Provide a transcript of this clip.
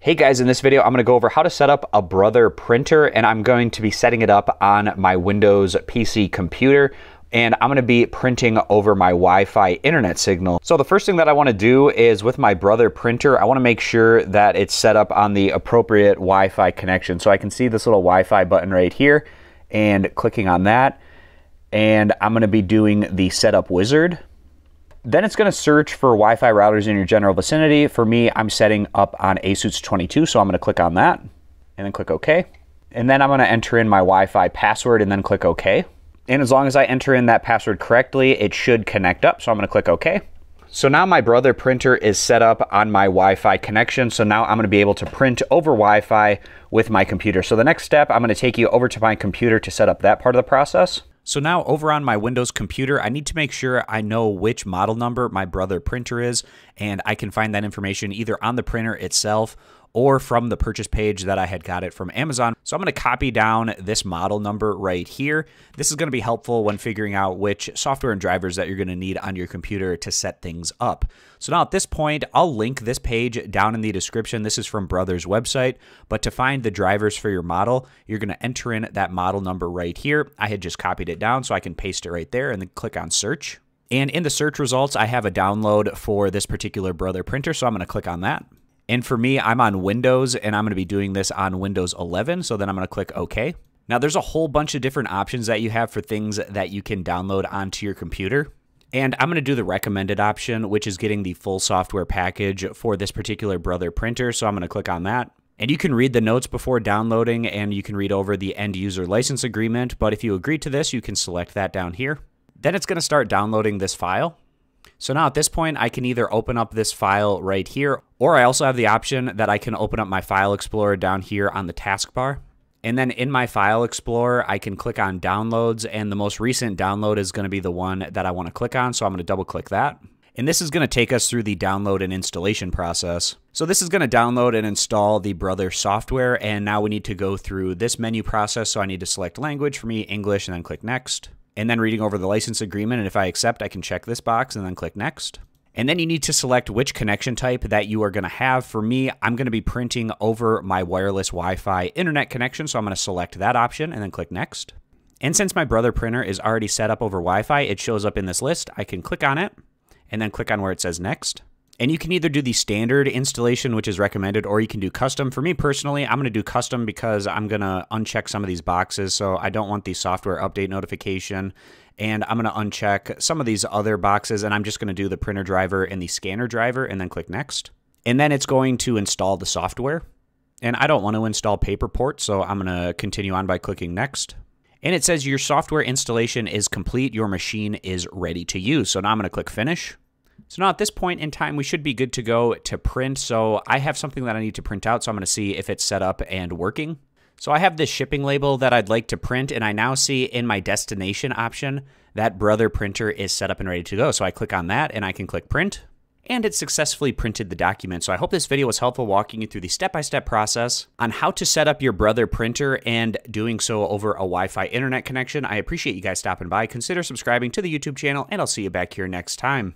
Hey guys, in this video, I'm gonna go over how to set up a Brother printer and I'm going to be setting it up on my Windows PC computer and I'm gonna be printing over my Wi-Fi internet signal. So the first thing that I wanna do is with my Brother printer, I wanna make sure that it's set up on the appropriate Wi-Fi connection. So I can see this little Wi-Fi button right here and clicking on that. And I'm gonna be doing the setup wizard. Then it's going to search for Wi-Fi routers in your general vicinity. For me, I'm setting up on ASUS 22, so I'm going to click on that and then click OK. And then I'm going to enter in my Wi-Fi password and then click OK. And as long as I enter in that password correctly, it should connect up. So I'm going to click OK. So now my brother printer is set up on my Wi-Fi connection. So now I'm going to be able to print over Wi-Fi with my computer. So the next step, I'm going to take you over to my computer to set up that part of the process. So now over on my Windows computer, I need to make sure I know which model number my brother printer is, and I can find that information either on the printer itself or from the purchase page that I had got it from Amazon. So I'm going to copy down this model number right here. This is going to be helpful when figuring out which software and drivers that you're going to need on your computer to set things up. So now at this point, I'll link this page down in the description. This is from Brother's website, but to find the drivers for your model, you're going to enter in that model number right here. I had just copied it down so I can paste it right there and then click on search. And in the search results, I have a download for this particular Brother printer, so I'm going to click on that. And for me, I'm on Windows and I'm going to be doing this on Windows 11. So then I'm going to click OK. Now, there's a whole bunch of different options that you have for things that you can download onto your computer. And I'm going to do the recommended option, which is getting the full software package for this particular Brother printer. So I'm going to click on that. And you can read the notes before downloading and you can read over the end user license agreement. But if you agree to this, you can select that down here. Then it's going to start downloading this file. So now at this point, I can either open up this file right here, or I also have the option that I can open up my File Explorer down here on the taskbar. And then in my File Explorer, I can click on Downloads, and the most recent download is going to be the one that I want to click on, so I'm going to double click that. And this is going to take us through the download and installation process. So this is going to download and install the Brother software, and now we need to go through this menu process, so I need to select language, for me, English, and then click Next and then reading over the license agreement. And if I accept, I can check this box and then click next. And then you need to select which connection type that you are going to have. For me, I'm going to be printing over my wireless Wi-Fi internet connection. So I'm going to select that option and then click next. And since my brother printer is already set up over Wi-Fi, it shows up in this list. I can click on it and then click on where it says next. And you can either do the standard installation, which is recommended, or you can do custom. For me personally, I'm going to do custom because I'm going to uncheck some of these boxes. So I don't want the software update notification. And I'm going to uncheck some of these other boxes. And I'm just going to do the printer driver and the scanner driver and then click next. And then it's going to install the software. And I don't want to install Paperport, so I'm going to continue on by clicking next. And it says your software installation is complete. Your machine is ready to use. So now I'm going to click finish. So now at this point in time, we should be good to go to print. So I have something that I need to print out. So I'm going to see if it's set up and working. So I have this shipping label that I'd like to print. And I now see in my destination option that Brother printer is set up and ready to go. So I click on that and I can click print. And it successfully printed the document. So I hope this video was helpful walking you through the step-by-step -step process on how to set up your Brother printer and doing so over a Wi-Fi internet connection. I appreciate you guys stopping by. Consider subscribing to the YouTube channel and I'll see you back here next time.